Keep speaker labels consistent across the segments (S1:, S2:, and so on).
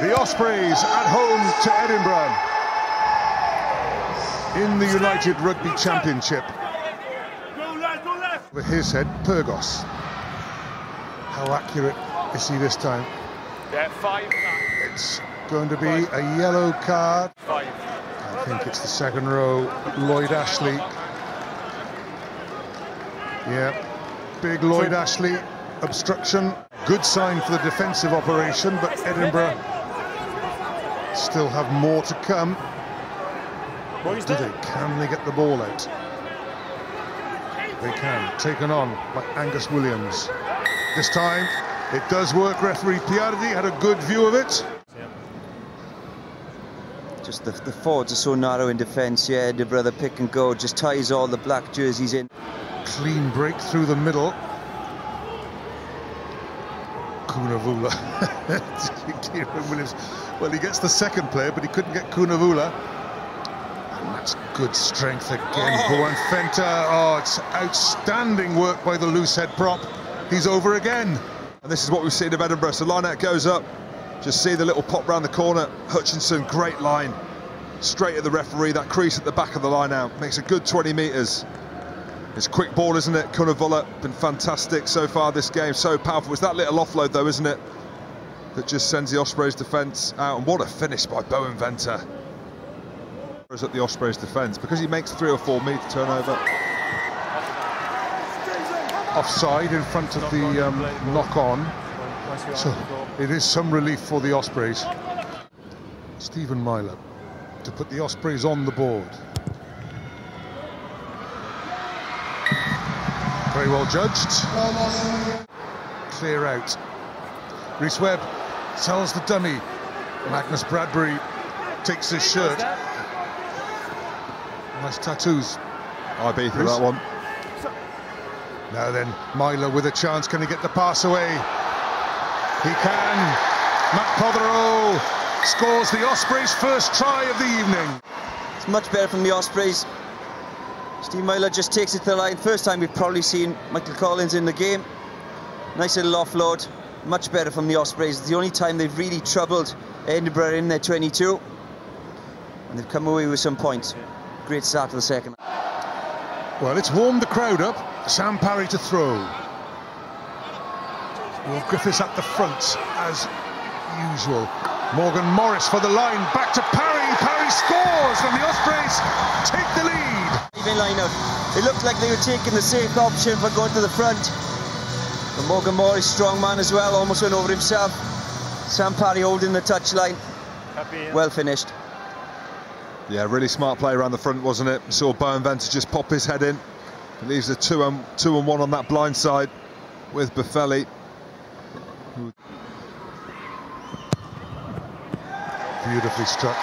S1: The Ospreys at home to Edinburgh in the United Rugby Championship. With his head, Pyrgos. How accurate is he this time?
S2: Yeah, five.
S1: It's going to be a yellow card. I think it's the second row, Lloyd Ashley. Yeah, big Lloyd Ashley obstruction. Good sign for the defensive operation, but Edinburgh still have more to come. Do they? Can they get the ball out? They can. Taken on by Angus Williams. This time, it does work. Referee Piardi had a good view of it.
S3: Just the, the forwards are so narrow in defence, yeah, the brother pick and go, just ties all the black jerseys in.
S1: Clean break through the middle. Kunavula. Kieran Williams. Well, he gets the second player, but he couldn't get Kunavula. And that's good strength again. Oh. Venter. Oh, it's outstanding work by the loose head prop. He's over again.
S4: And this is what we've seen of Edinburgh. So line out goes up. Just see the little pop round the corner. Hutchinson, great line. Straight at the referee. That crease at the back of the line out. Makes a good 20 metres. It's quick ball, isn't it? Kunavula been fantastic so far this game. So powerful. It's that little offload, though, isn't it? That just sends the Ospreys defence out. And what a finish by Boan Venter. At the Ospreys defence because he makes three or four metre turnover.
S1: Offside in front of the um, knock on. So it is some relief for the Ospreys. Stephen Myler to put the Ospreys on the board. Very well judged. Clear out. Rhys Webb tells the dummy. Magnus Bradbury takes his shirt. Nice tattoos.
S4: IB for that one.
S1: Now then, Myler with a chance. Can he get the pass away? He can. Matt Protheroe scores the Ospreys' first try of the evening.
S3: It's much better from the Ospreys. Steve Myler just takes it to the line. First time we've probably seen Michael Collins in the game. Nice little offload. Much better from the Ospreys. The only time they've really troubled Edinburgh in their 22. And they've come away with some points. Great start to the second.
S1: Well, it's warmed the crowd up. Sam Parry to throw. Will Griffiths at the front, as usual. Morgan Morris for the line. Back to Parry. Parry scores, and the Ospreys lead
S3: even line out. It looked like they were taking the safe option for going to the front. But Morgan Morris, strong man as well, almost went over himself. Sam Parry holding the touchline. Well finished.
S4: Yeah, really smart play around the front, wasn't it? Saw Boan Venter just pop his head in. It leaves a two and two and one on that blind side with Boffelli.
S1: Beautifully struck.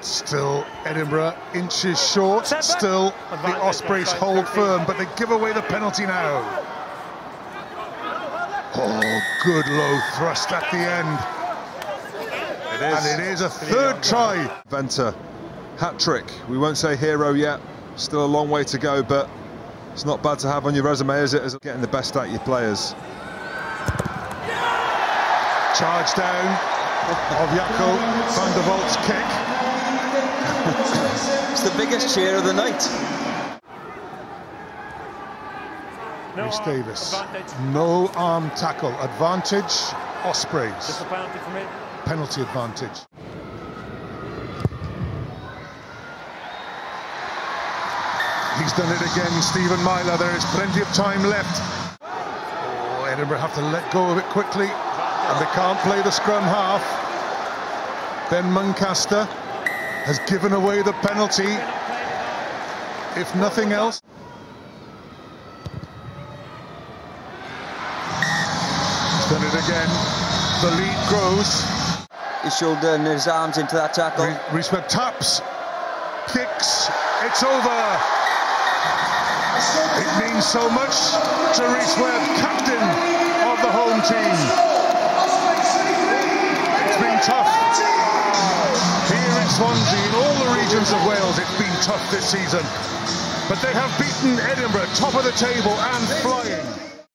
S1: Still Edinburgh inches short. Still the Ospreys hold firm, but they give away the penalty now. Oh, good low thrust at the end. It is. And it is a third try.
S4: Venter, hat-trick. We won't say hero yet. Still a long way to go, but it's not bad to have on your resume, is it? As getting the best out of your players.
S1: Charge down of Jaco van der Walt's kick
S3: it's the biggest cheer of the night.
S1: No Rhys Davies. No arm tackle. Advantage, Ospreys.
S2: A penalty for me.
S1: Penalty advantage. He's done it again, Stephen Myler. There is plenty of time left. Oh, Edinburgh have to let go of it quickly, and they can't play the scrum half. Then Muncaster has given away the penalty, if nothing else. He's done it again. The lead grows.
S3: His shoulder and his arms into that tackle.
S1: Webb taps, kicks, it's over. It means so much to Rhys Webb, captain of the home team. It's been tough. Swansea, in all the regions of Wales, it's been tough this season. But they have beaten Edinburgh, top of the table and flying.